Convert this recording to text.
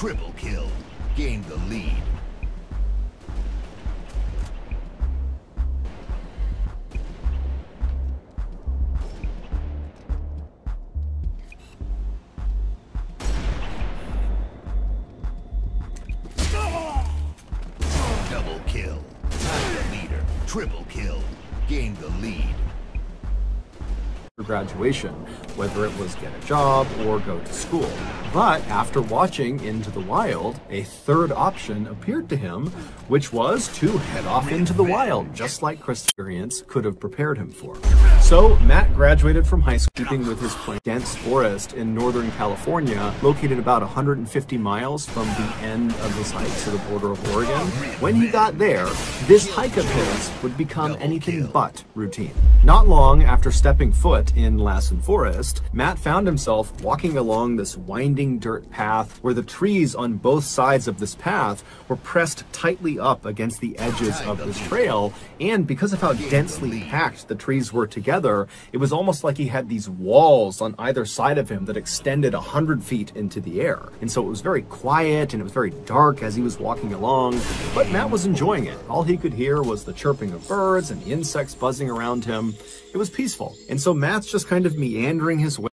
triple kill. Gained the lead. Double kill. The leader. Triple kill. Gained the lead. Graduation, whether it was get a job or go to school. But after watching Into the Wild, a third option appeared to him, which was to head off into the wild, just like Chris Experience could have prepared him for. So Matt graduated from high school keeping with his plan dense forest in Northern California, located about 150 miles from the end of his hike to the border of Oregon. When he got there, this hike of his would become anything but routine. Not long after stepping foot in Lassen Forest, Matt found himself walking along this winding dirt path where the trees on both sides of this path were pressed tightly up against the edges of this trail. And because of how densely packed the trees were together, it was almost like he had these walls on either side of him that extended a 100 feet into the air. And so it was very quiet and it was very dark as he was walking along, but Matt was enjoying it. All he could hear was the chirping of birds and insects buzzing around him. It was peaceful. And so Matt's just kind of meandering his way